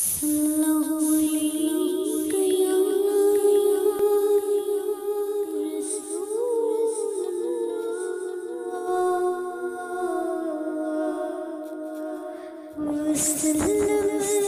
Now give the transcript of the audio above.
Slowly, slowly, slowly, slowly, slowly,